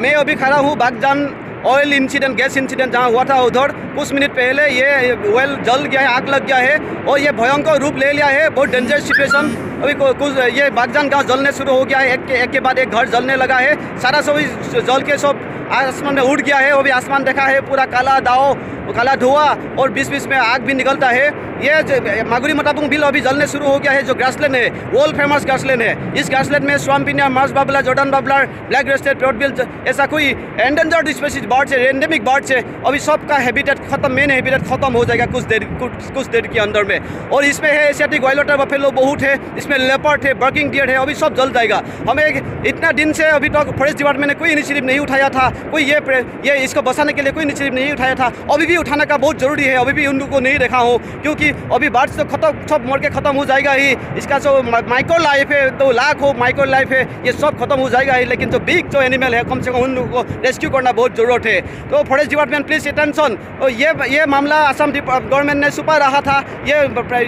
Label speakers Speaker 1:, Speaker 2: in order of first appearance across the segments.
Speaker 1: मैं अभी खड़ा हूँ Baghjan oil incident gas incident जहाँ हुआ था उधर। कुछ मिनट पहले ये वेल जल गया है, आग लग गया है और ये भयंकर रूप ले लिया है। बहुत डेंजरस सिचुएशन अभी कुछ ये बागजान गाँव जलने शुरू हो गया है। एक के एक के बाद एक घर जलने लगा है। सारा सभी जल के सब आसमान में उड़ गया है, वो भी आसमान देखा है, पूरा काला दाव काला धुआँ और बीच बीच में आग भी निकलता है। ये मागुरी मटापुंग बिल अभी जलने शुरू हो गया है, जो ग्रासलैंड है वर्ल्ड फ़ेमस ग्रासलैंड है। इस ग्रासलैंड में स्वाम्पिनिया marsh babbler Jerdon babbler black breasted parrotbill ऐसा कोई एंडेंजर्ड स्पेसीज बर्ड्स है एंडेमिक बर्ड्स है अभी सबका हैबिटेट खत्म मेन हैबिटेट खत्म हो जाएगा कुछ देर, कुछ कुछ देर के अंदर में। और इसमें है एशियाटिक वाइलोटर बफेलो बहुत है, इसमें लेपर्ड है बर्किंग डियर है, अभी सब जल जाएगा। हमें इतना दिन से अभी तक फॉरेस्ट डिपार्टमेंट ने कोई इनिशिएटिव नहीं उठाया था। कोई ये ये इसको बसाने के लिए कोई इनिशिएटिव नहीं उठाया था। अभी भी उठाने का बहुत ज़रूरी है, अभी भी उन लोगों को नहीं देखा हूँ, क्योंकि अभी बाढ़ तो खत्म सब मर के खत्म हो जाएगा ही। इसका जो माइक्रो लाइफ है तो लाख हो माइक्रो लाइफ है, ये सब खत्म हो जाएगा ही, लेकिन जो बिग जो एनिमल है, कम से कम उन लोगों को रेस्क्यू करना बहुत ज़रूरत है। तो फॉरेस्ट डिपार्टमेंट प्लीज़ अटेंशन तो ये ये मामला असम गवर्नमेंट ने छुपा रहा था। ये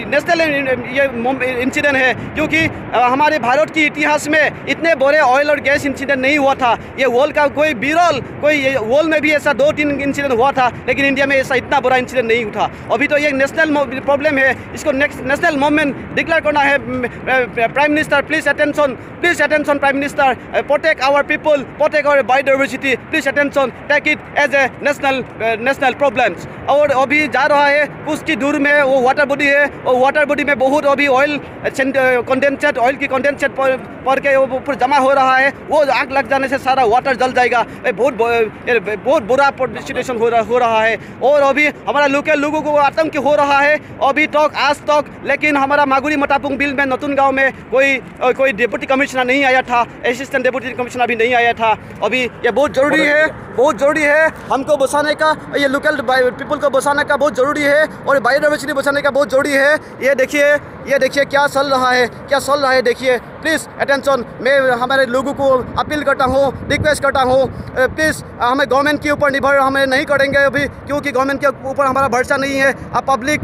Speaker 1: नेशनल ये इंसिडेंट है, क्योंकि हमारे भारत की इतिहास में इतने बड़े ऑयल और गैस इंसिडेंट नहीं हुआ था। ये वर्ल्ड का कोई विरल कोई वर्ल्ड में भी ऐसा दो तीन इंसिडेंट हुआ था लेकिन इंडिया में ऐसा इतना बड़ा इंसिडेंट नहीं उठा। अभी तो ये नेशनल प्रॉब्लम है इसको नेशनल मूवमेंट डिक्लेयर करना है prime minister please attention please attention prime minister protect our people protect our biodiversity please attention take it as a national national problems और अभी जा रहा है कुछ की दूर में वो वाटर बॉडी है और वाटर बॉडी में बहुत अभी ऑयल कंडेंसेट ऑयल की कंडेंसेट पर, के ऊपर जमा हो रहा है वो आग लग जाने से सारा वाटर जल जाएगा। ये बहुत बहुत बुरा सिचुएशन हो रहा हो रहा है। और अभी हमारा लोकल लोगों को आतंक हो रहा है। अभी तक आज तक लेकिन हमारा मागुरी मटापुंग बिल में नतून गाँव में कोई कोई डिप्टी कमिश्नर नहीं आया था। असिस्टेंट डिप्टी कमिश्नर भी नहीं आया था। अभी ये बहुत ज़रूरी है बहुत ज़रूरी है हमको बसाने का ये लोकल पीपल को बसाने का बहुत ज़रूरी है और बायोडाइवर्सिटी बचाने का बहुत ज़रूरी है। ये देखिए ये देखिए क्या चल रहा है क्या चल रहा है देखिए प्लीज़ अटेंशन मैं हमारे लोगों को अपील करता हूँ रिक्वेस्ट करता हूँ प्लीज़ हमें गवर्नमेंट के ऊपर निर्भर, हमें नहीं करेंगे अभी, क्योंकि गवर्नमेंट के ऊपर हमारा भरोसा नहीं है। अब public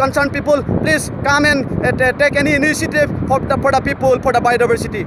Speaker 1: concern people please come and take any initiative for the people for the biodiversity